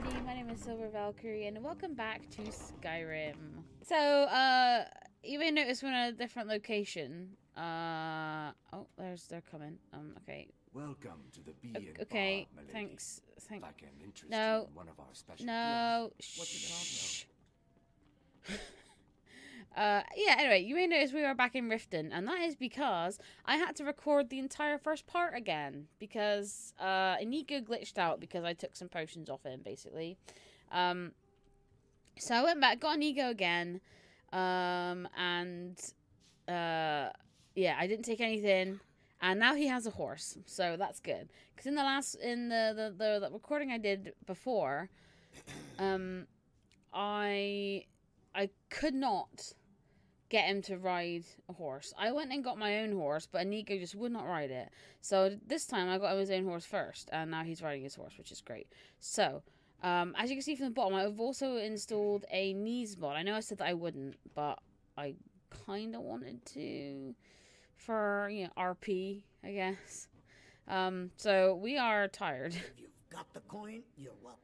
everybody, my name is Silver Valkyrie and welcome back to Skyrim. So, uh, you may notice we're in a different location. Uh, oh, there's, they're coming. Um, okay. Welcome to the B and okay, Bar, thanks. Thank Like No. in one of our special No. Shh. Uh, yeah, anyway, you may notice we are back in Riften, and that is because I had to record the entire first part again because uh, Inigo glitched out because I took some potions off him, basically. Um, so I went back, got Inigo again, um, and uh, yeah, I didn't take anything, and now he has a horse, so that's good. Because in the last, in the, the the the recording I did before, um, I I could not get him to ride a horse. I went and got my own horse, but Inigo just would not ride it. So this time I got him his own horse first, and now he's riding his horse, which is great. So, um, as you can see from the bottom, I've also installed a knees mod. I know I said that I wouldn't, but I kind of wanted to for you know RP, I guess. Um, so we are tired. You've got the coin, you're well.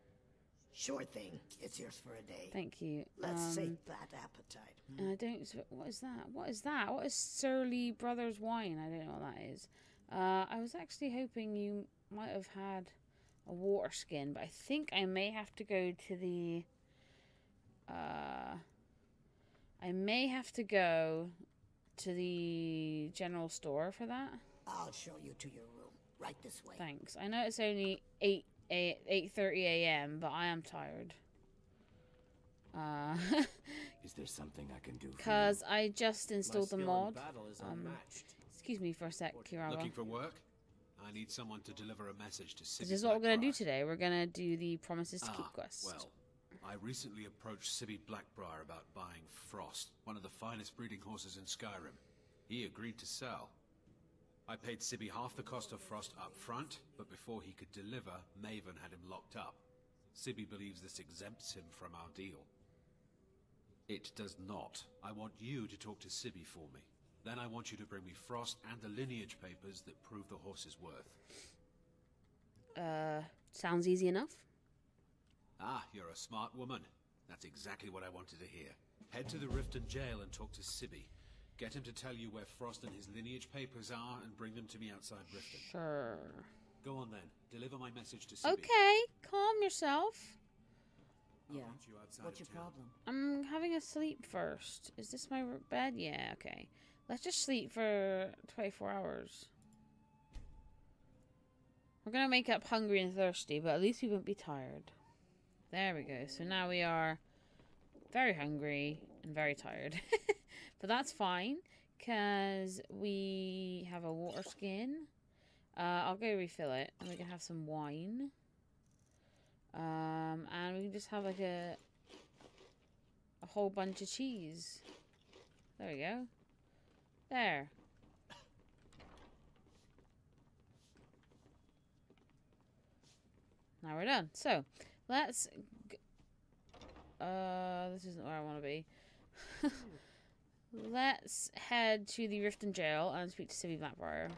Sure thing. It's yours for a day. Thank you. Let's um, sate that appetite. I don't. What is that? What is that? What is Surilie Brothers wine? I don't know what that is. Uh, I was actually hoping you might have had a water skin, but I think I may have to go to the. Uh, I may have to go to the general store for that. I'll show you to your room. Right this way. Thanks. I know it's only eight eight eight thirty a.m., but I am tired. Uh, Is there something I can do because I just installed the My skill in mod. um. Excuse me for a sec, Keerava. Looking for work? I need someone to deliver a message to Sibbi This is what we're gonna do today. We're gonna do the promises to keep Ah, quest. Well, I recently approached Sibbi Blackbriar about buying Frost, one of the finest breeding horses in Skyrim. He agreed to sell. I paid Sibbi half the cost of Frost up front, but before he could deliver, Maven had him locked up. Sibbi believes this exempts him from our deal. It does not. I want you to talk to Sibbi for me. Then I want you to bring me Frost and the lineage papers that prove the horse's worth. uh, sounds easy enough. Ah, you're a smart woman. That's exactly what I wanted to hear. Head to the Riften jail and talk to Sibbi. Get him to tell you where Frost and his lineage papers are and bring them to me outside Riften. Sure. Go on then. Deliver my message to Sibbi. Okay, calm yourself. Yeah. you What's your town. problem? I'm having a sleep first. Is this my bed? Yeah. Okay. Let's just sleep for 24 hours. We're gonna make up hungry and thirsty, but at least we won't be tired. There we go. So now we are very hungry and very tired. but that's fine, because we have a water skin. Uh, I'll go refill it, and we can have some wine. Um, and we can just have like a a whole bunch of cheese. There we go. There. Now we're done. So, let's. Uh, this isn't where I want to be. let's head to the Riften jail and speak to Sibbi Blackbriar.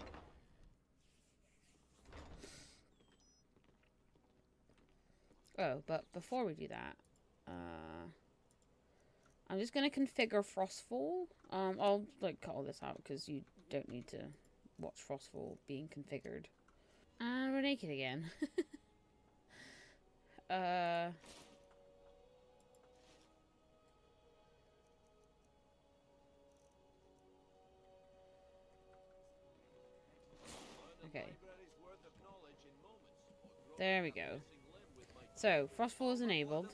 Oh, but before we do that, uh, I'm just gonna configure Frostfall. Um, I'll like cut all this out because you don't need to watch Frostfall being configured. And we're naked again. uh. Okay. There we go. So, Frostfall is enabled.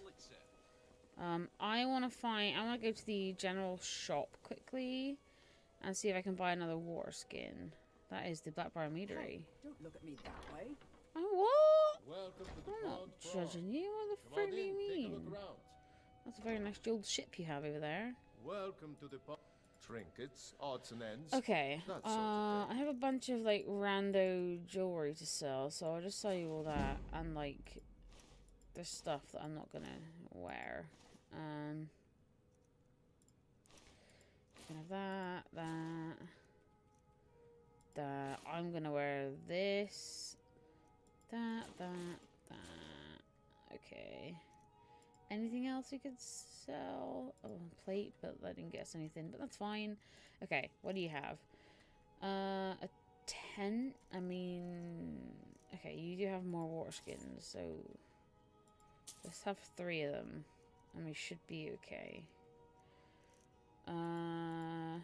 Um, I want to find. I want to go to the general shop quickly and see if I can buy another war skin. That is the Blackbriar Meadery. Don't look at me that way. Oh, what? To the I'm not judging you. What the Come frick do you in, take a mean? That's a very nice old ship you have over there. Welcome to the pond. Trinkets, odds and ends. Okay. Uh, I have a bunch of like rando jewelry to sell, so I'll just sell you all that and like the stuff that I'm not gonna wear. Um, have that, that, that. I'm gonna wear this, that, that, that. okay. Anything else we could sell? Oh, plate, but I didn't guess anything. But that's fine. Okay, what do you have? Uh, a tent. I mean, okay, you do have more water skins, so let's have three of them, and we should be okay. Uh,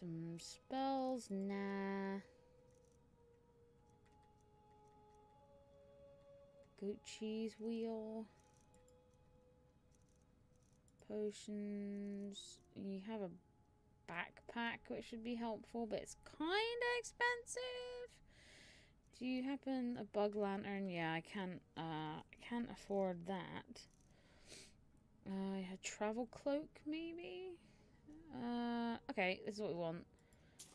some spells, nah. Cheese wheel. Potions. You have a backpack, which should be helpful, but it's kind of expensive. Do you happen a bug lantern? Yeah, I can't. Uh, can't afford that. Uh, a travel cloak, maybe. Uh, okay, this is what we want.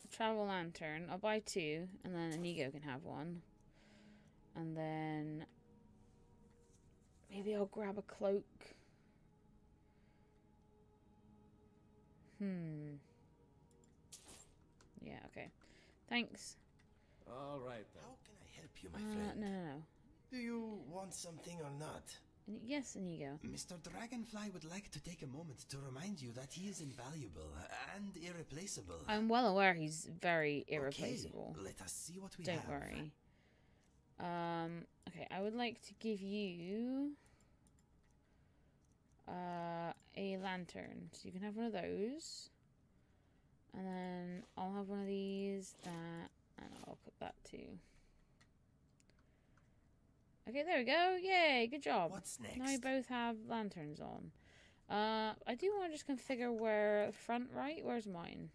A travel lantern. I'll buy two, and then Inigo can have one. And then maybe I'll grab a cloak. Hmm. Yeah. Okay. Thanks. All right then. How can I help you, my Uh, friend? no, no, no. Do you want something or not? Ini- Yes, Inigo. Mr. Dragonfly would like to take a moment to remind you that he is invaluable and irreplaceable. I'm well aware he's very irreplaceable. Okay, let us see what we Don't have. worry. Um, okay, I would like to give you uh, a lantern. So you can have one of those. And then I'll have one of these, that, and I'll put that too. Okay, there we go. Yay, good job. What's next? Now we both have lanterns on. Uh, I do want to just configure where front right. Where's mine?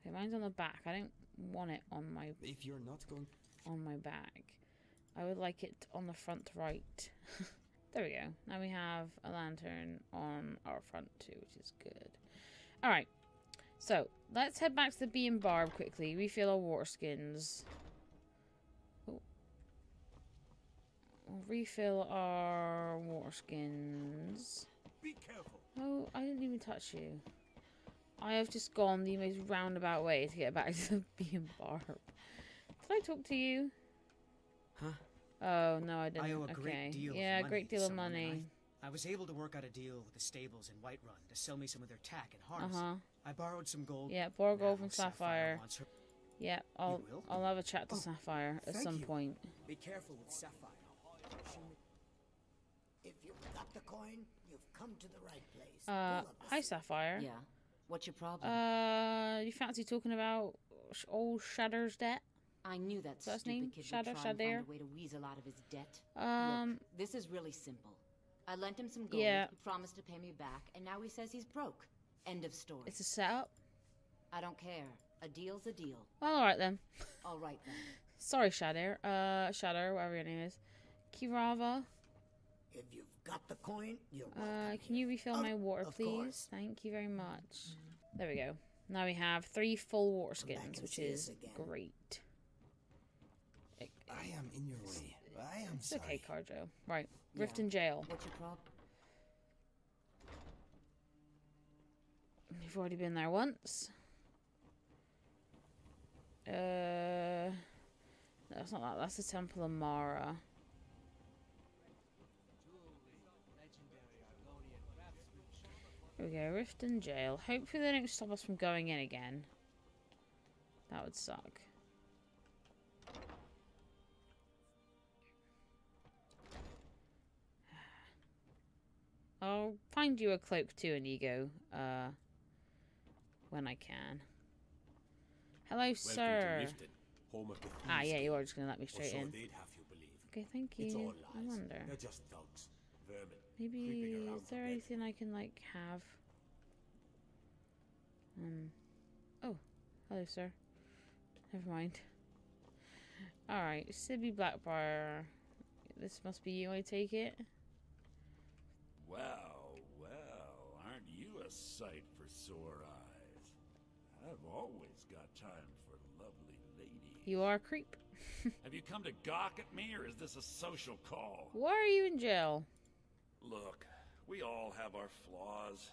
Okay, mine's on the back. I don't want it on my If you're not going on my back. I would like it on the front right. there we go. Now we have a lantern on our front too, which is good. All right. So let's head back to the Bee and Barb quickly. Refill our water skins. Oh. We'll refill our water skins. Be careful. Oh, I didn't even touch you. I have just gone the most roundabout way to get back to the Bee and Barb. Did I talk to you? Huh? Oh no, I didn't. I owe a okay. great deal. Yeah, of a great deal of money. I, I was able to work out a deal with the stables in Whiterun to sell me some of their tack and harness. Uh huh. I borrowed some gold. Yeah, Borgolf gold from Sapphire. wants her- Yeah, I'll? I'll have a chat to Oh, Sapphire at thank some you. point. Be careful with Sapphire. If you've got the coin, you've come to the right place. Uh, Pull up a hi. Sapphire. Yeah. What's your problem? Uh, you fancy talking about old Shadr's debt? I knew that First stupid name? kid Shadow would try and find a way to weasel out of his debt. Um, Look, this is really simple. I lent him some gold. Yeah. He promised to pay me back, and now he says he's broke. End of story. it's a setup. I don't care. A deal's a deal. Well, all right then. All right then. Sorry, Shadow. Uh, Shadow, whatever your name is. Keerava, If you've got the coin, you're uh, can you refill Oh, my water, please? course. Thank you very much. There we go. Now we have three full water skins, which is again. great. It- I am in your way. I am It's sorry. okay, Kharjo. Right, Yeah. Riften Jail. What's your problem? You've already been there once. Uh, no, it's not that. That's the Temple of Mara. Here we go, Riften Jail. Hopefully they don't stop us from going in again. That would suck. I'll find you a cloak too, Inigo. Uh, when I can. Hello, Welcome sir. to Riften, home of the Ah, yeah, you are just gonna let me straight so in. they'd have you believe. Okay, thank you. I wonder. They're just thugs, vermin. Maybe is there anything I can like have? Um. Oh, hello, sir. Never mind. All right, Sibbi Blackbriar. This must be you, I take it. Well, well, aren't you a sight for sore eyes? I've always got time for lovely ladies. You are a creep. Have you come to gawk at me, or is this a social call? Why are you in jail? Look, we all have our flaws.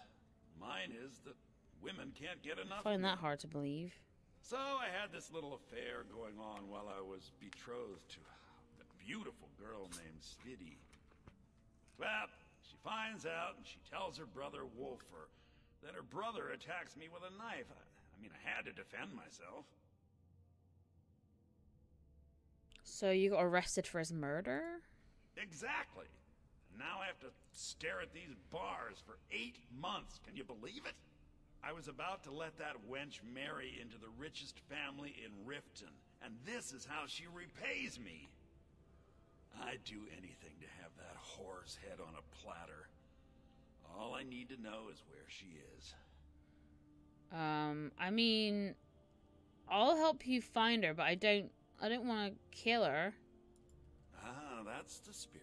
Mine is that women can't get enough. I find that hard to believe. So I had this little affair going on while I was betrothed to a beautiful girl named Sviddi. Well, she finds out and she tells her brother Wulfur that her brother attacks me with a knife. I, I mean, I had to defend myself. So you got arrested for his murder? Exactly. And now I have to stare at these bars for eight months. Can you believe it? I was about to let that wench marry into the richest family in Riften, and this is how she repays me. I'd do anything to have that whore's head on a platter. All I need to know is where she is. Um, I mean, I'll help you find her, but I don't. I don't want to kill her. Ah, that's the spirit.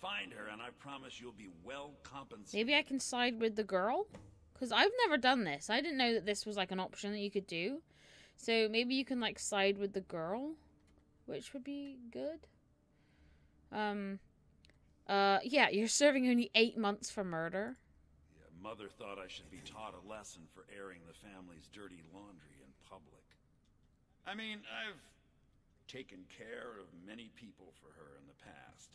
Find her, and I promise you'll be well compensated. Maybe I can side with the girl? Because I've never done this. I didn't know that this was like an option that you could do. So maybe you can like side with the girl, which would be good. Um, uh, yeah, you're serving only eight months for murder. Yeah, Mother thought I should be taught a lesson for airing the family's dirty laundry in public. I mean, I've taken care of many people for her in the past.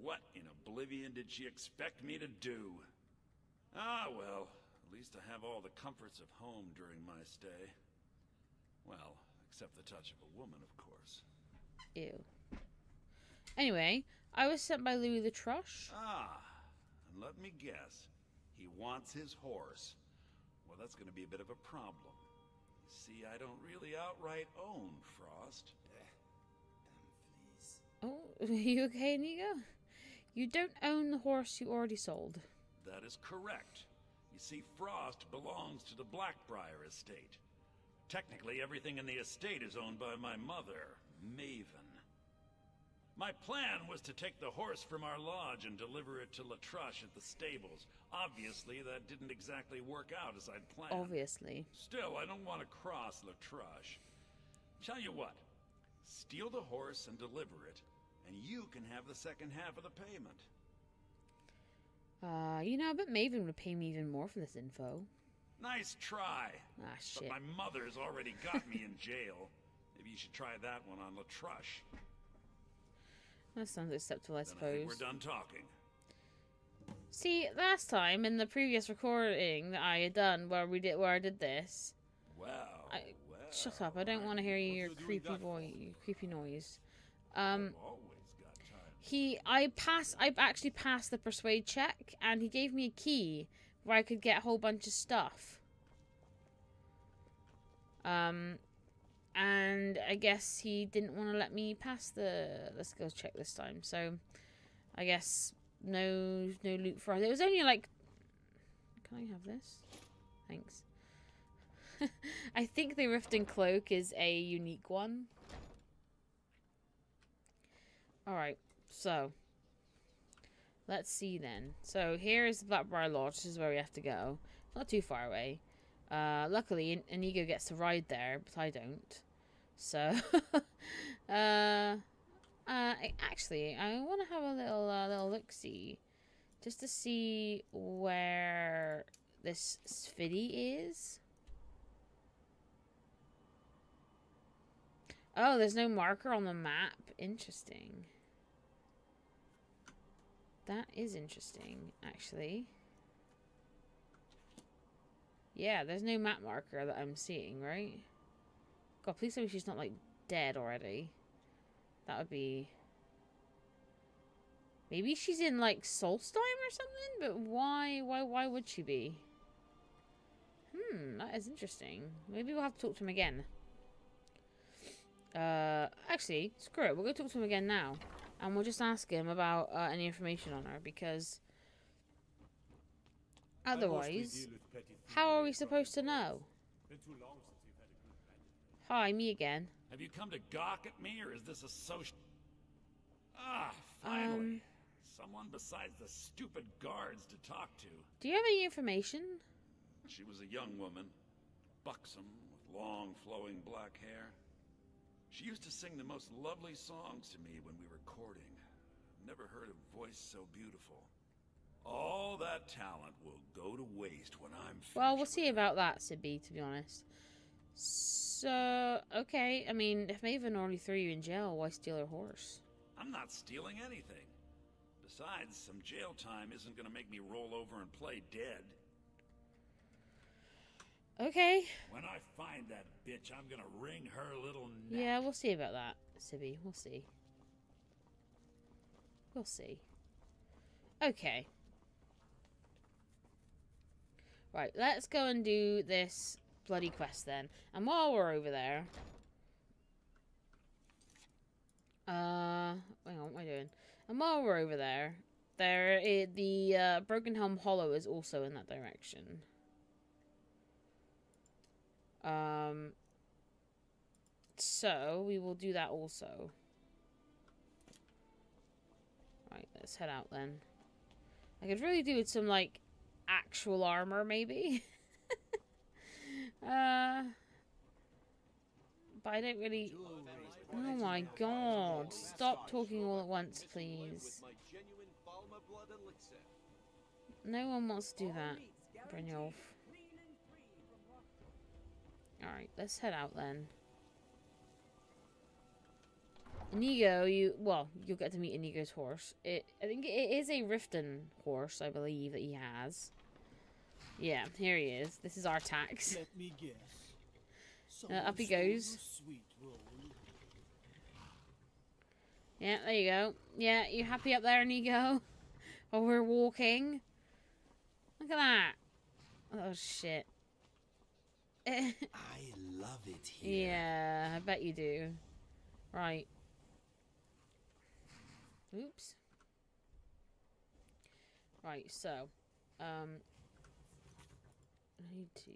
What in oblivion did she expect me to do? Ah, well, at least I have all the comforts of home during my stay. Well, except the touch of a woman, of course. Ew. Anyway, I was sent by Louis Letrush. Ah, and let me guess. He wants his horse. Well, that's going to be a bit of a problem. You see, I don't really outright own Frost. Oh, are you okay, Inigo? You don't own the horse you already sold. That is correct. You see, Frost belongs to the Blackbriar estate. Technically, everything in the estate is owned by my mother, Maven. My plan was to take the horse from our lodge and deliver it to Letrush at the stables. Obviously, that didn't exactly work out as I'd planned. Obviously. Still, I don't want to cross Letrush. Tell you what, steal the horse and deliver it, and you can have the second half of the payment. Uh, you know, I bet Maven would pay me even more for this info. Nice try. Ah, But shit. my mother's already got me in jail. Maybe you should try that one on Letrush. That sounds acceptable, I Then I think suppose. we're done talking. See, last time in the previous recording that I had done, where we did, where I did this, Well, I shut up. I don't want to hear your creepy voice, your creepy noise. Um, he, I pass, I actually passed the persuade check, and he gave me a key where I could get a whole bunch of stuff. Um, and I guess he didn't want to let me pass the the skills check this time. So, I guess no no loot for us. It was only like, can I have this? Thanks. I think the Riften cloak is a unique one. All right, so let's see then. So here is the Blackbriar Lodge. This is where we have to go. Not too far away. Uh, luckily, In- Inigo gets to ride there, but I don't. So, uh, uh, actually, I want to have a little, uh, little look see, just to see where this Sviddi is. Oh, there's no marker on the map. Interesting. That is interesting, actually. Yeah, there's no map marker that I'm seeing, right? God, please tell me she's not, like, dead already. That would be... Maybe she's in, like, Solstheim or something? But why, why, why would she be? Hmm, that is interesting. Maybe we'll have to talk to him again. Uh, actually, screw it. We'll go talk to him again now. And we'll just ask him about uh, any information on her, because... Otherwise, how are we supposed to know? Hi, me again. Have you come to gawk at me, or is this a social... Ah, finally. Um, Someone besides the stupid guards to talk to. do you have any information? She was a young woman, buxom, with long, flowing black hair. She used to sing the most lovely songs to me when we were courting. Never heard a voice so beautiful. All that talent will go to waste when I'm. Well, we'll see about that, Sibbi, to be honest. So, okay. I mean, if Maven already threw you in jail, why steal her horse? I'm not stealing anything. Besides, some jail time isn't gonna make me roll over and play dead. Okay. When I find that bitch, I'm gonna wring her little neck. Yeah, we'll see about that, Sibbi. We'll see. We'll see. Okay. Right, let's go and do this bloody quest then. And while we're over there... Uh, hang on, what am I doing? And while we're over there, there the uh, Broken Helm Hollow is also in that direction. Um, so we will do that also. Right, let's head out then. I could really do with some like actual armor, maybe. uh, but I don't really. Oh my god! Stop talking all at once, please. No one wants to do that, Brynjolf. Alright, let's head out then. Inigo, you well, you'll get to meet Inigo's horse. It, I think it is a Riften horse, I believe that he has. Yeah, here he is. This is our tax. Let me guess. Uh, up he goes. Yeah, there you go. Yeah, you happy up there, Inigo? While we're walking. Look at that. Oh shit. I love it here. Yeah, I bet you do. Right. Oops. Right, so, um, I need to.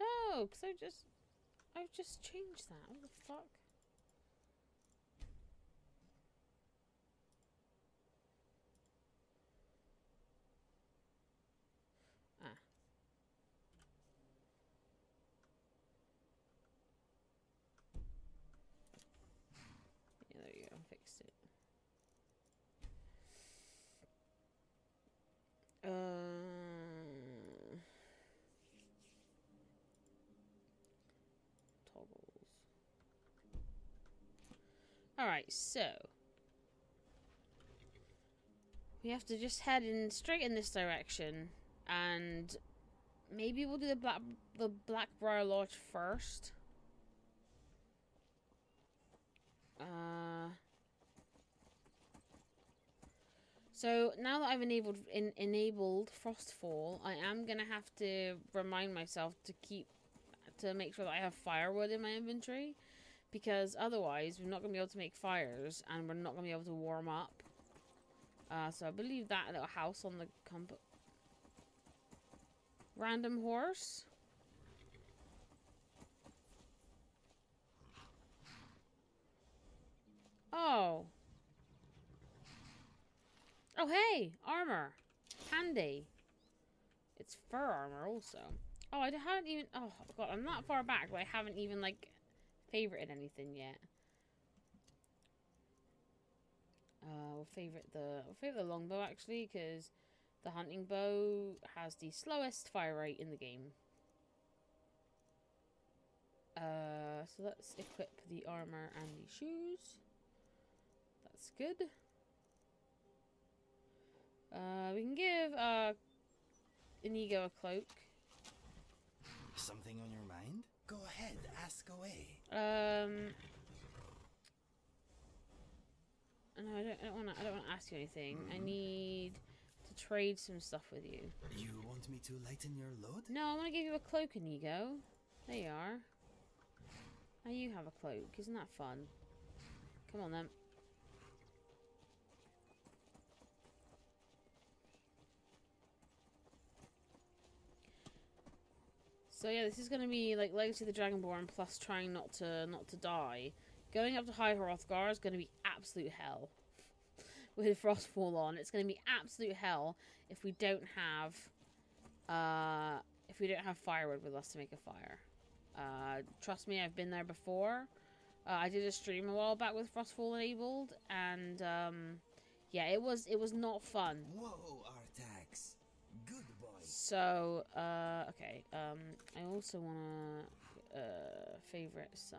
No, because I just, I've just changed that. What the fuck? Ah. Yeah, there you go. Fixed it. Uh, toggles. Alright, so. We have to just head in straight in this direction. And maybe we'll do the Black the Blackbriar Lodge first. Uh So now that I've enabled in, enabled Frostfall, I am gonna have to remind myself to keep to make sure that I have firewood in my inventory, because otherwise we're not gonna be able to make fires and we're not gonna be able to warm up. Uh, so I believe that little house on the comp. Random horse. Oh. Oh, hey! Armor! Handy. It's fur armor also. Oh, I haven't even... Oh, God, I'm that far back, but I haven't even, like, favorited anything yet. Uh, we'll favorite the... We'll favorite the longbow, actually, because the hunting bow has the slowest fire rate in the game. Uh, so let's equip the armor and the shoes. That's good. Uh, we can give uh Inigo a cloak. Something on your? Go ahead, ask away. Um. No, I don't. I don't want to. I don't want to ask you anything. I need to trade some stuff with you. You want me to lighten your load? No, I want to give you a cloak, and Inigo. There you are. Now you have a cloak. Isn't that fun? Come on then. So yeah, this is gonna be like Legacy of the Dragonborn plus trying not to not to die. Going up to High Hrothgar is gonna be absolute hell. With Frostfall on, it's gonna be absolute hell if we don't have uh if we don't have firewood with us to make a fire. Uh, trust me, I've been there before. Uh, I did a stream a while back with Frostfall enabled, and um, yeah, it was it was not fun. Whoa. So, uh, okay. Um, I also wanna uh favorite some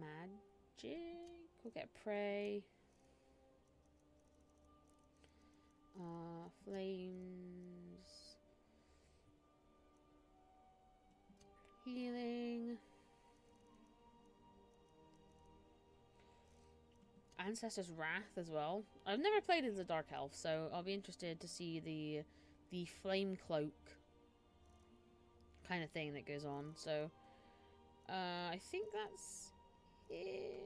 magic. We'll get prey. Uh, flames. Healing. Ancestor's Wrath as well. I've never played as a Dark Elf, so I'll be interested to see the the flame cloak kind of thing that goes on. So, uh, I think that's it.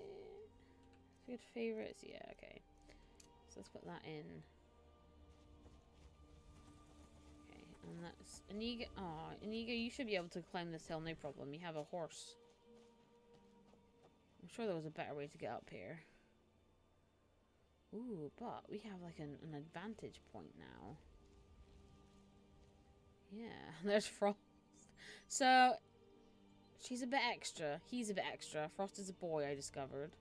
Good favorites, yeah, okay. So let's put that in. Okay, and that's Inigo. Oh, Inigo, you should be able to climb this hill, no problem. You have a horse. I'm sure there was a better way to get up here. Ooh, but we have like an, an advantage point now. Yeah, there's Frost. So, she's a bit extra. He's a bit extra. Frost is a boy, I discovered.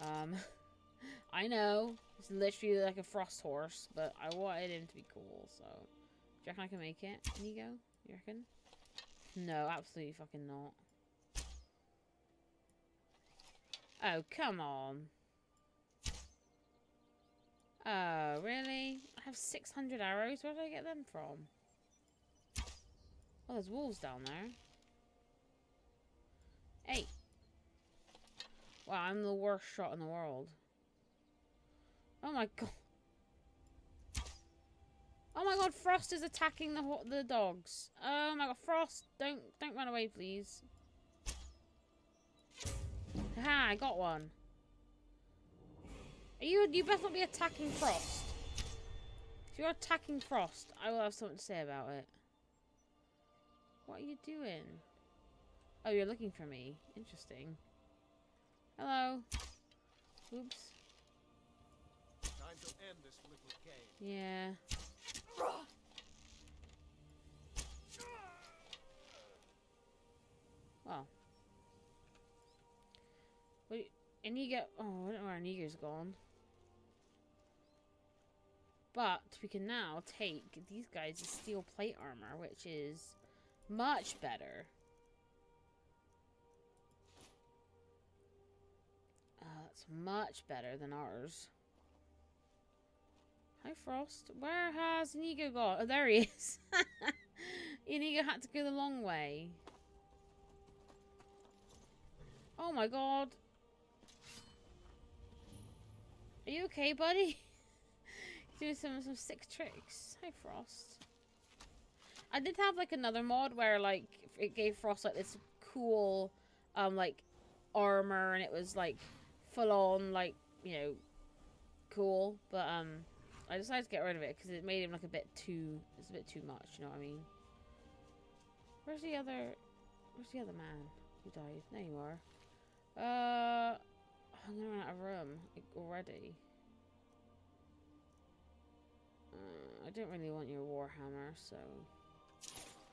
Um, I know. It's literally like a Frost horse, but I wanted him to be cool, so... Do you reckon I can make it, Nigo? You reckon? No, absolutely fucking not. Oh, come on. Oh, really? I have 600 arrows? Where did I get them from? Oh, there's wolves down there. Hey. Wow, I'm the worst shot in the world. Oh my god. Oh my god, Frost is attacking the the dogs. Oh my god, Frost, don't don't run away, please. Ha, I got one. Are you you best not be attacking Frost. If you're attacking Frost, I will have something to say about it. What are you doing? Oh, you're looking for me. Interesting. Hello. Oops. Time to end this little game. Yeah. Well. Wait, Inigo. Oh, I don't know where Inigo's gone. But we can now take these guys' steel plate armor, which is much better. Uh, that's much better than ours. Hi, Frost. Where has Inigo gone? Oh, there he is. Inigo had to go the long way. Oh my god. Are you okay, buddy? Doing some some sick tricks. Hi, Frost. I did have like another mod where like it gave Frost like this cool um like armor and it was like full on like you know cool, but um I decided to get rid of it because it made him like a bit too it's a bit too much. You know what I mean? Where's the other? Where's the other man who died? There you are. Uh, I'm gonna run out of room already. Uh, I don't really want your warhammer, so.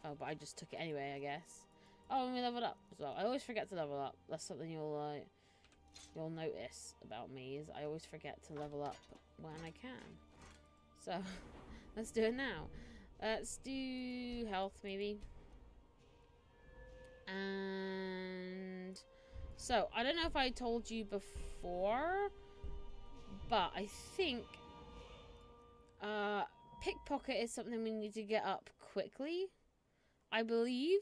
Oh, but I just took it anyway, I guess. Oh, and we leveled up as well. I always forget to level up. That's something you'll uh, you'll notice about me is I always forget to level up when I can. So let's do it now. Let's do health maybe. And so I don't know if I told you before, but I think uh, pickpocket is something we need to get up quickly. I believe.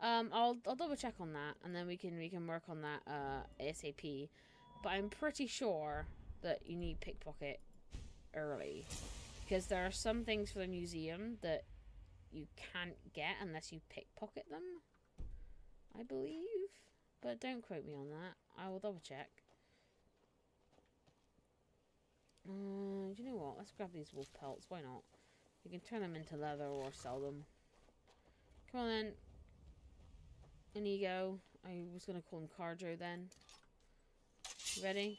Um, I'll I'll double check on that, and then we can we can work on that uh, ASAP. But I'm pretty sure that you need pickpocket early because there are some things for the museum that you can't get unless you pickpocket them. I believe, but don't quote me on that. I will double check. Uh, do you know what? Let's grab these wolf pelts. Why not? You can turn them into leather or sell them. Come on then. Inigo. I was going to call him Kharjo then. Ready?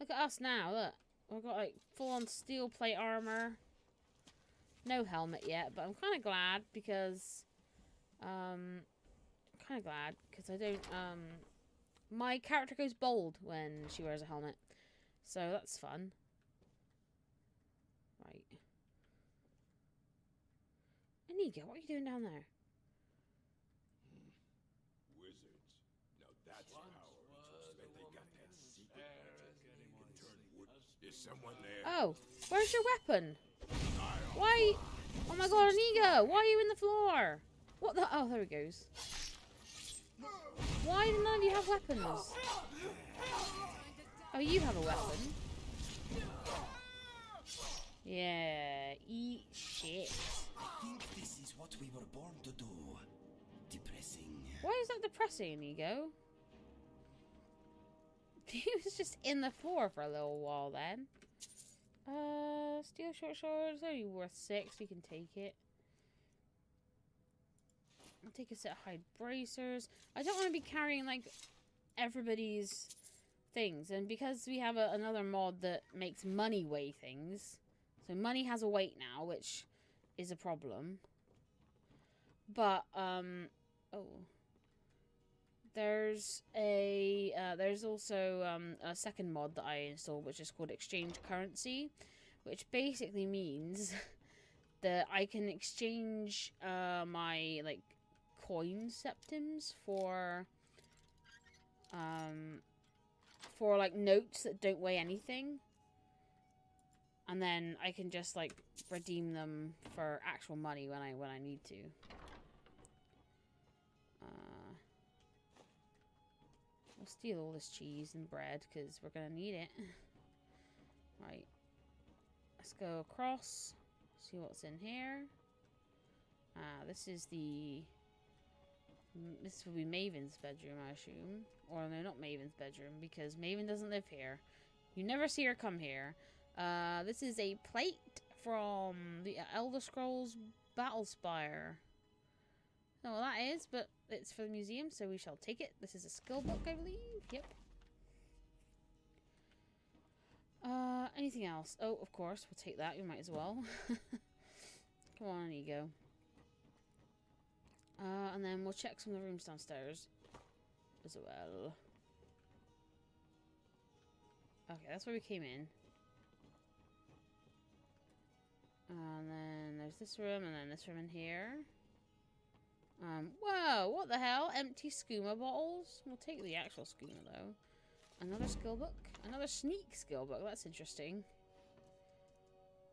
Look at us now, look. We've got like full-on steel plate armor. No helmet yet, but I'm kind of glad because um, kind of glad because I don't. Um, my character goes bold when she wears a helmet, so that's fun. Right. Inigo, what are you doing down there? Wizards. Now that's power. Bet they got that secret magic. Can turn wood. Is someone there? Oh, where's your weapon? Why? Oh my god, Inigo! Why are you in the floor? What the? Oh, there he goes. Why do none of you have weapons? Oh, you have a weapon. Yeah, eat shit. I think this is what we were born to do. Depressing. Why is that depressing, Inigo? He was just in the floor for a little while then. Uh, steel short sword is only worth six. We can take it. I'll take a set of hide bracers. I don't want to be carrying like everybody's things, and because we have a, another mod that makes money weigh things, so money has a weight now, which is a problem. But um, oh, there's a uh, there's also um, a second mod that I installed, which is called Exchange Currency, which basically means that I can exchange uh, my like coin septims for um for like notes that don't weigh anything. And then I can just like redeem them for actual money when I when I need to we'll steal all this cheese and bread because we're gonna need it right let's go across see what's in here ah this is the This will be Maven's bedroom, I assume. Or no, not Maven's bedroom, because Maven doesn't live here. You never see her come here. Uh, this is a plate from the Elder Scrolls Battlespire. Know what that is, but it's for the museum, so we shall take it. This is a skill book, I believe. Yep. Uh, anything else? Oh, of course, we'll take that. We might as well. Come on, ego. Uh, and then we'll check some of the rooms downstairs as well. Okay, that's where we came in. And then there's this room, and then this room in here. Um, whoa, what the hell? Empty skooma bottles? We'll take the actual skooma, though. Another skill book. Another sneak skill book. That's interesting.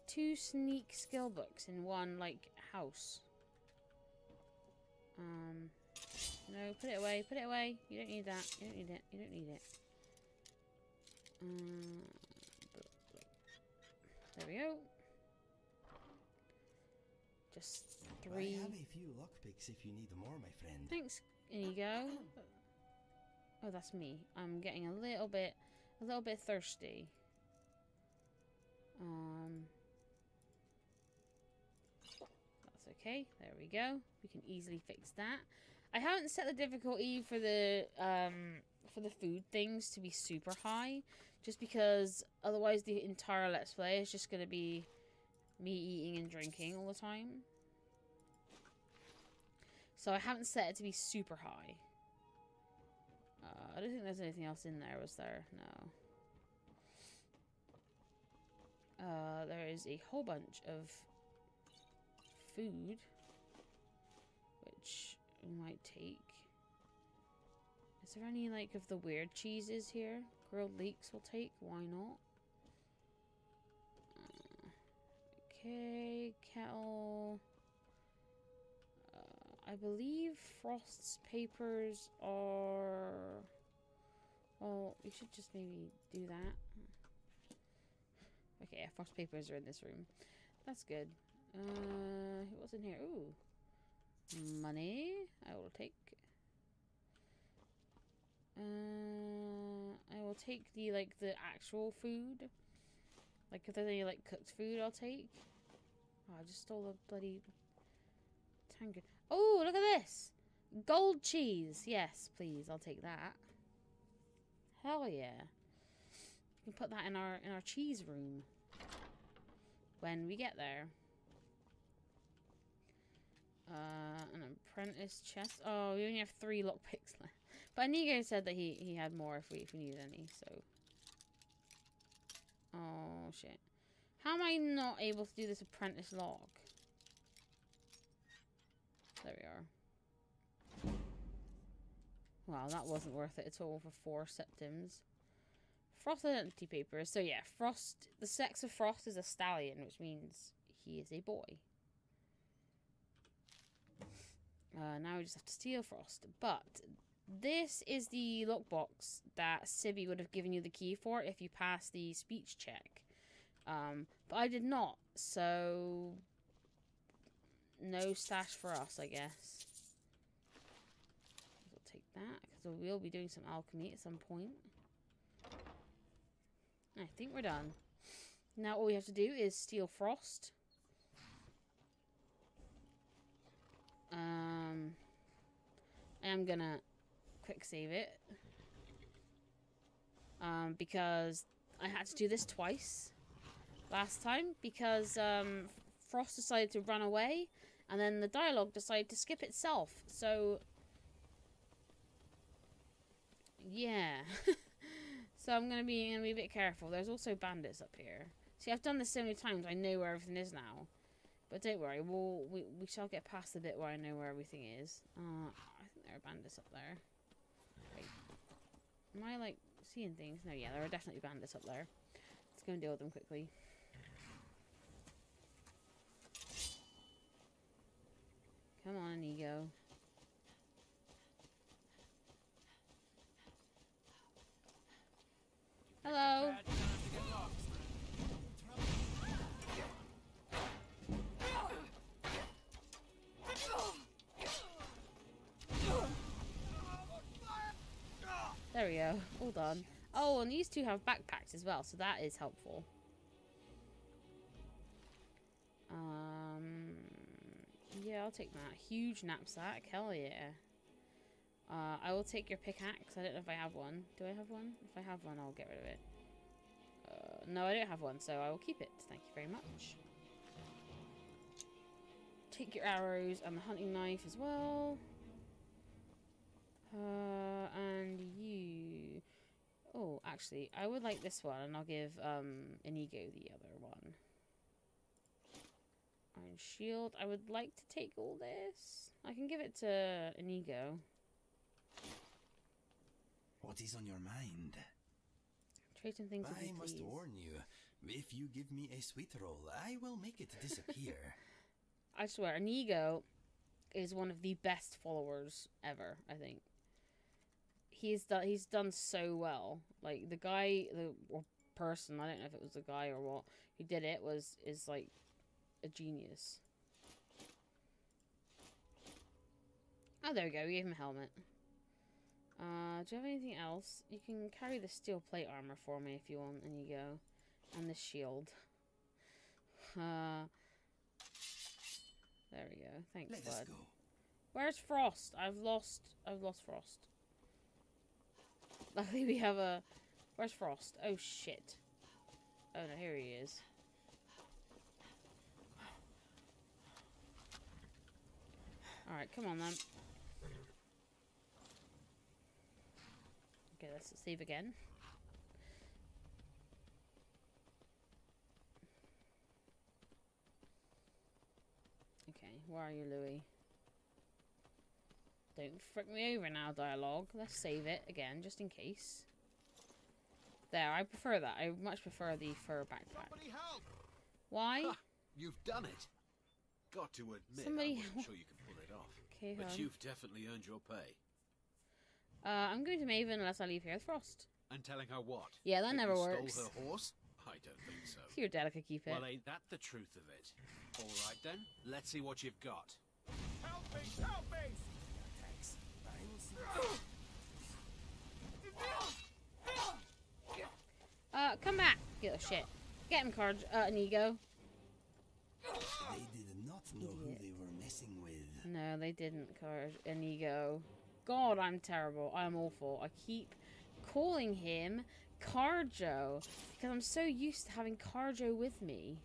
Two sneak skill books in one, like, house. Um, no, put it away, put it away. You don't need that. You don't need it. You don't need it. Um, there we go. Just three. I have a few lockpicks if you need more, my friend. Thanks. There you go. Oh, that's me. I'm getting a little bit, a little bit thirsty. Um, that's okay. There we go. We can easily fix that. I haven't set the difficulty for the um for the food things to be super high, just because otherwise the entire let's play is just gonna be me eating and drinking all the time. So I haven't set it to be super high. Uh, I don't think there's anything else in there, was there? No. Uh, there is a whole bunch of food, which we might take. Is there any, like, of the weird cheeses here? Grilled leeks we'll take, why not? Okay, kettle. Uh, I believe Frost's papers are. Well, we should just maybe do that. Okay, yeah, Frost papers are in this room. That's good. Uh, what's in here? Ooh, money. I will take. Uh, I will take the like the actual food. Like if there's any like cooked food, I'll take. Oh, I just stole a bloody tankard. Oh, look at this! Gold cheese. Yes, please. I'll take that. Hell yeah. We can put that in our in our cheese room when we get there. Uh, an apprentice chest. Oh, we only have three lockpicks left. But Inigo said that he, he had more if we if we needed any, so. Oh shit. How am I not able to do this apprentice log? There we are. Wow, that wasn't worth it at all for four septims. Frost identity papers. So yeah, Frost. The sex of Frost is a stallion, which means he is a boy. Uh, now we just have to steal Frost. But this is the lockbox that Sibbi would have given you the key for if you passed the speech check. Um, but I did not, so no stash for us, I guess. We'll take that because we will be doing some alchemy at some point. I think we're done. Now all we have to do is steal Frost. Um, I am gonna quick save it. Um, because I had to do this twice last time because um, Frost decided to run away and then the dialogue decided to skip itself. So, yeah. so I'm gonna be gonna be a bit careful. There's also bandits up here. See, I've done this so many times. I know where everything is now. But don't worry, we'll, we we shall get past the bit where I know where everything is. Uh, I think there are bandits up there. Am I like seeing things? No, yeah, there are definitely bandits up there. Let's go and deal with them quickly. Come on, Inigo. Hello. Go. All done. Oh, and these two have backpacks as well, so that is helpful. Um, yeah, I'll take that. Huge knapsack. Hell yeah. Uh, I will take your pickaxe. I don't know if I have one. Do I have one? If I have one, I'll get rid of it. Uh, no, I don't have one, so I will keep it. Thank you very much. Take your arrows and the hunting knife as well. Uh, and you... Oh, actually, I would like this one, and I'll give um, Inigo the other one. Iron Shield. I would like to take all this. I can give it to Inigo. What is on your mind? Trade things I must please. warn you, if you give me a sweet roll, I will make it disappear. I swear, Inigo is one of the best followers ever. I think he's done. He's done so well. Like the guy, the or person. I don't know if it was the guy or what who did it was is like a genius. Oh, there we go. We gave him a helmet. Uh, do you have anything else? You can carry the steel plate armor for me if you want, and you go, and the shield. Uh, there we go. Thanks, Let bud. Where's Frost? I've lost. I've lost Frost. Luckily, we have a. Where's Frost? Oh shit. Oh no, here he is. All right, come on then. Okay, let's save again. Okay, where are you, Louis? Don't frick me over now, dialogue. Let's save it again, just in case. There, I prefer that. I much prefer the fur backpack. Somebody help! Why? Ha, you've done it. Got to admit, Somebody I help. wasn't sure you can pull it off. Okay, but on. you've definitely earned your pay. Uh, I'm going to Maven unless I leave here with Frost. And telling her what? Yeah, that never works. Stole her horse? I don't think so. If you're dead, I could keep it. Well, ain't that the truth of it? All right then, let's see what you've got. Help me! Help me! Uh, come back. Get a shit. Get him, Card. Uh, Inigo. They did not know who they were messing with. No, they didn't, Card. Inigo. God, I'm terrible. I'm awful. I keep calling him Kharjo because I'm so used to having Kharjo with me.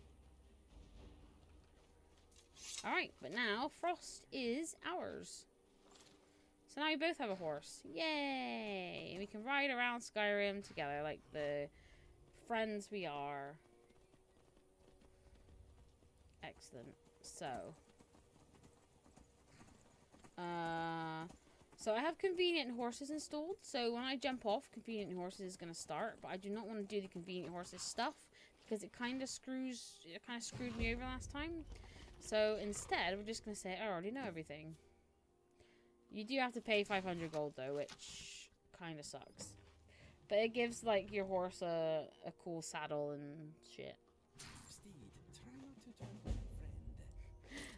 Alright, but now Frost is ours. So now we both have a horse. Yay! And we can ride around Skyrim together like the friends we are. Excellent. So. Uh, so I have convenient horses installed. So when I jump off, convenient horses is going to start. But I do not want to do the convenient horses stuff because it kind of screws. It kind of screwed me over last time. So instead, we're just going to say I already know everything. You do have to pay 500 gold though, which kind of sucks. But it gives like your horse a, a cool saddle and shit. Steed.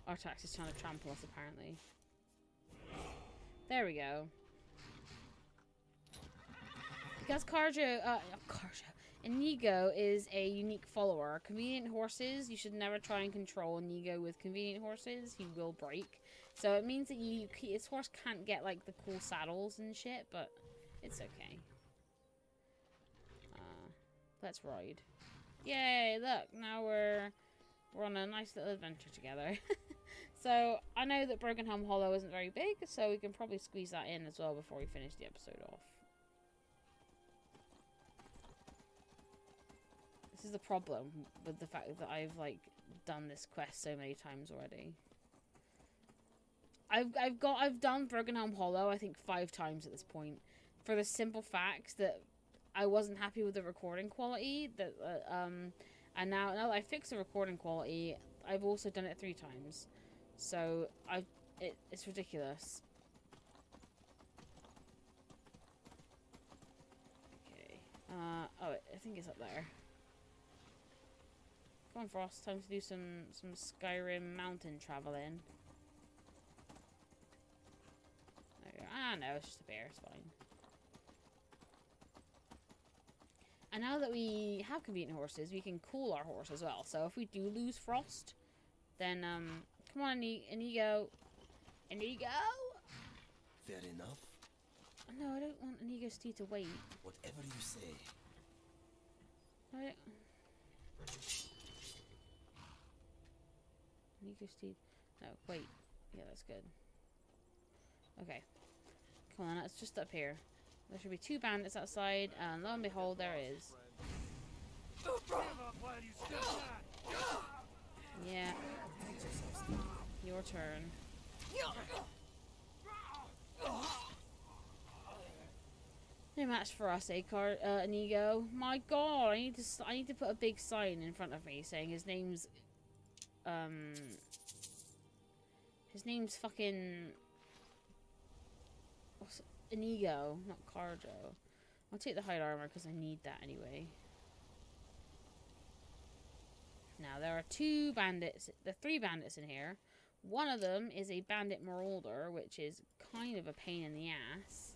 Artax is trying to trample us apparently. There we go. Because Kharjo, uh, Kharjo, Inigo is a unique follower. Convenient horses, you should never try and control Inigo with convenient horses. He will break. So it means that you, his horse can't get like the cool saddles and shit, but it's okay. Uh, let's ride. Yay! Look, now we're we're on a nice little adventure together. so I know that Broken Helm Hollow isn't very big, so we can probably squeeze that in as well before we finish the episode off. This is the problem with the fact that I've like done this quest so many times already. I've I've got I've done Broken Helm Hollow I think five times at this point, for the simple fact that I wasn't happy with the recording quality. That uh, um, and now now that I fixed the recording quality, I've also done it three times, so I it, it's ridiculous. Okay. Uh oh, I think it's up there. Come on, Frost. Time to do some some Skyrim mountain traveling. There you go. Ah, no, it's just a bear. It's fine. And now that we have convenient horses, we can cool our horse as well. So if we do lose Frost, then, um, come on, Ini- Inigo. Inigo? Fair enough. No, I don't want Inigo Steed to wait. Whatever you say. No, I don't... Inigo Steed. No, wait. Yeah, that's good. Okay. Come on, it's just up here. There should be two bandits outside, and lo and behold, there is. Yeah. Your turn. No match for us, eh, Car uh, Inigo? My God, I need to I need to put a big sign in front of me saying his name's um his name's fucking Inigo, not Kharjo. I'll take the hide armor because I need that anyway. Now there are two bandits. the three bandits in here. One of them is a bandit marauder, which is kind of a pain in the ass.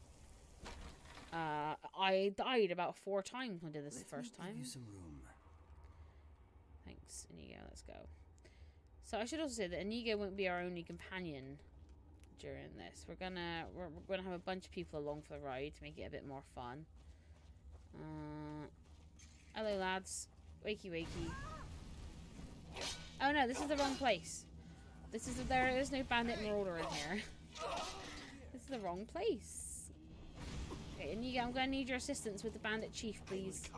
Uh, I died about four times when I did this Let the first time. you some room. Thanks, Inigo. Let's go. So I should also say that Inigo won't be our only companion during this. We're gonna we're, we're gonna have a bunch of people along for the ride to make it a bit more fun. Uh, hello, lads. Wakey, wakey. Oh no, this is the wrong place. This is there is no bandit marauder in here. this is the wrong place. Okay, Inigo, I'm gonna need your assistance with the bandit chief, please.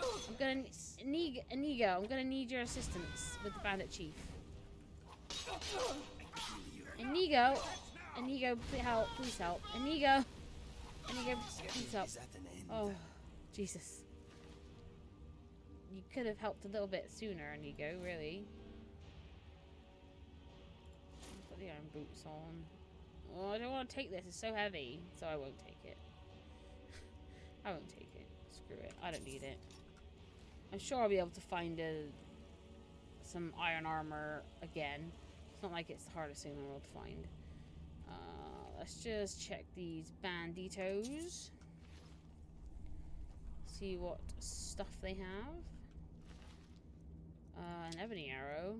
I'm gonna Inigo, Inigo, I'm gonna need your assistance with the bandit chief. Inigo, Inigo, please help, please help. Inigo, Inigo, please help. Is that an end? Oh, Jesus. You could have helped a little bit sooner, Inigo, really. Put the iron boots on. Oh, I don't want to take this, it's so heavy, so I won't take it. I won't take it. Screw it, I don't need it. I'm sure I'll be able to find a, some iron armor again. It's not like it's the hardest thing in the world to find. Let's just check these banditos. See what stuff they have. Uh, an ebony arrow,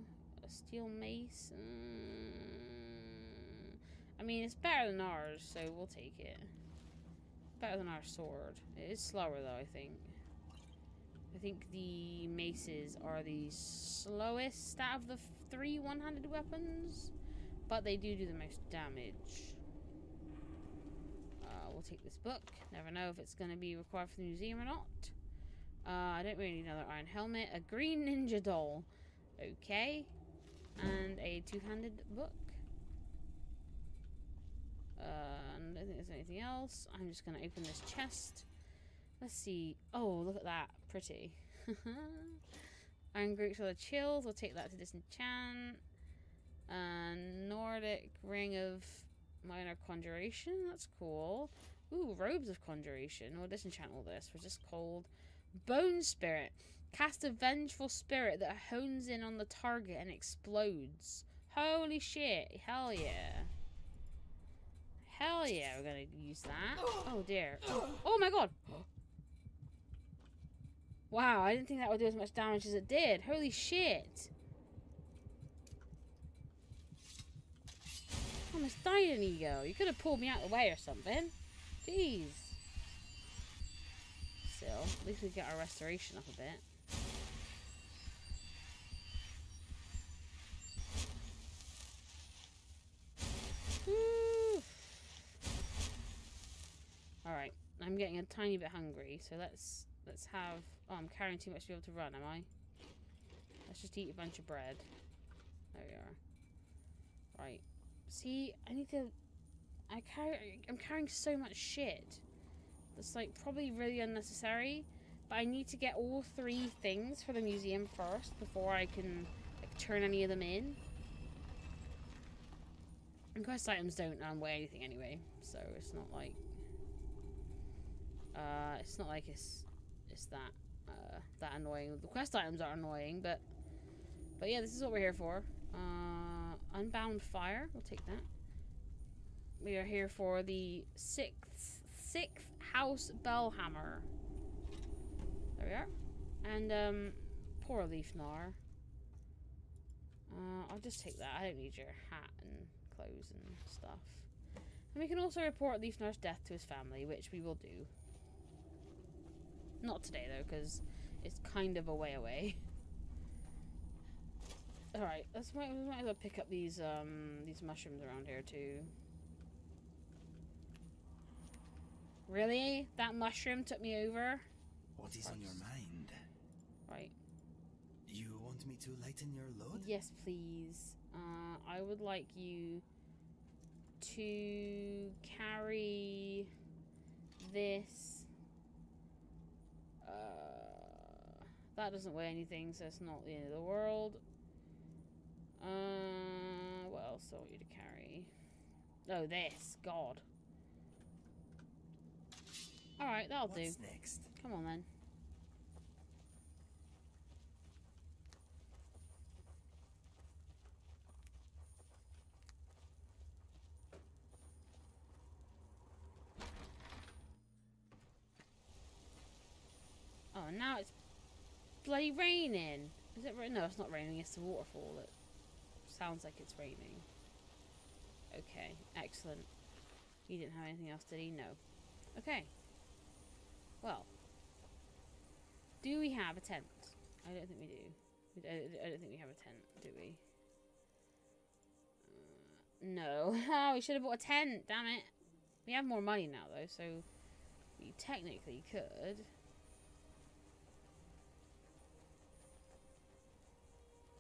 a steel mace. mm, I mean, it's better than ours, so we'll take it. Better than our sword. It is slower though, I think. I think the maces are the slowest out of the three one-handed weapons, but they do do the most damage. We'll take this book. Never know if it's going to be required for the museum or not. Uh, I don't really need another iron helmet. A green ninja doll. Okay. And a two-handed book. Uh, I don't think there's anything else. I'm just going to open this chest. Let's see. Oh, look at that. Pretty. Iron Greeks are the chills. We'll take that to disenchant. And Nordic Ring of Minor Conjuration. That's cool. Ooh, Robes of Conjuration. Oh, we'll disenchant all this. We're just called Bone Spirit. Cast a vengeful spirit that hones in on the target and explodes. Holy shit. Hell yeah. Hell yeah, we're gonna use that. Oh dear. Oh my god! Wow, I didn't think that would do as much damage as it did. Holy shit! I almost died Inigo. You could have pulled me out of the way or something. Jeez. Still, at least we get our restoration up a bit. Alright, I'm getting a tiny bit hungry, so let's let's have oh I'm carrying too much to be able to run, am I? Let's just eat a bunch of bread. There we are. Right. See, I need to I carry I'm carrying so much shit. That's like probably really unnecessary. But I need to get all three things for the museum first before I can like turn any of them in. And quest items don't um, weigh anything anyway, so it's not like uh, it's not like it's it's that uh, that annoying. The quest items are annoying, but but yeah, this is what we're here for. Uh, Unbound Fire, we'll take that. We are here for the sixth sixth house bellhammer. There we are, and um, poor Leifnarr. Uh, I'll just take that. I don't need your hat and clothes and stuff. And we can also report Leifnarr's death to his family, which we will do. Not today though, because it's kind of a way away. Alright, let's might, we might as well pick up these um these mushrooms around here too. Really? That mushroom took me over? What is on your mind? Right. You want me to lighten your load? Yes, please. Uh, I would like you to carry this. Uh, that doesn't weigh anything, so it's not the end of the world. Uh, what else do I want you to carry? Oh, this. God. Alright, that'll What's do. next? Come on then. Oh, now it's bloody raining. Is it? raining? No, it's not raining. It's the waterfall. It sounds like it's raining. Okay, excellent. He didn't have anything else, did he? No. Okay. Well, do we have a tent? I don't think we do. I don't think we have a tent, do we? Uh, no. Oh, we should have bought a tent. Damn it. We have more money now, though, so we technically could.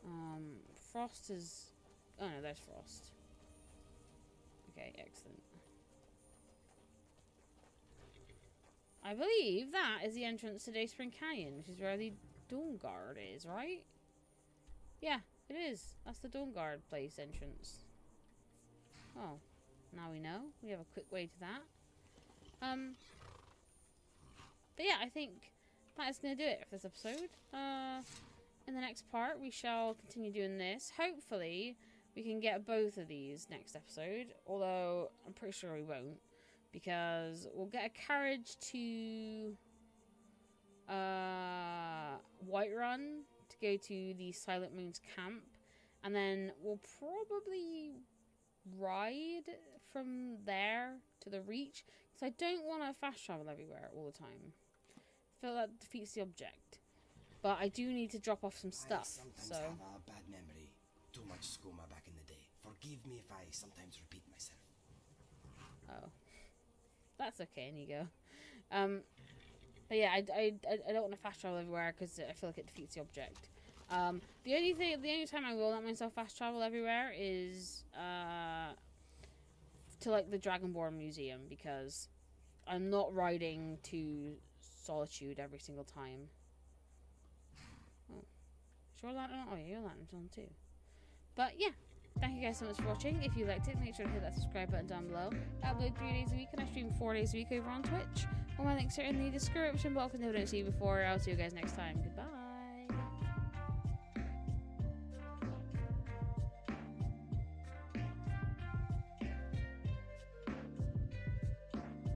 Um, Frost is. Oh no, there's Frost. Okay, excellent. I believe that is the entrance to Dayspring Canyon, which is where the Dawnguard is, right? Yeah, it is. That's the Dawnguard place entrance. Oh, now we know. We have a quick way to that. Um, but yeah, I think that is going to do it for this episode. Uh, in the next part, we shall continue doing this. Hopefully, we can get both of these next episode. Although, I'm pretty sure we won't. Because we'll get a carriage to uh, Whiterun to go to the Silent Moon's camp. And then we'll probably ride from there to the Reach. Because I don't want to fast travel everywhere all the time. I feel that defeats the object. But I do need to drop off some I stuff. sometimes So have a bad memory. Too much skooma back in the day. Forgive me if I sometimes repeat myself. oh, that's okay, Inigo. Um, but yeah, I, I, I don't want to fast travel everywhere because I feel like it defeats the object. Um, the only thing, the only time I will let myself fast travel everywhere is uh, to like the Dragonborn Museum because I'm not riding to Solitude every single time. Oh, sure, Lantern. Oh yeah, your Lantern's on too. But yeah, thank you guys so much for watching. If you liked it, make sure to hit that subscribe button down below. I upload three days a week and I stream four days a week over on Twitch. All my links are in the description box. If don't see you before, I'll see you guys next time. Goodbye.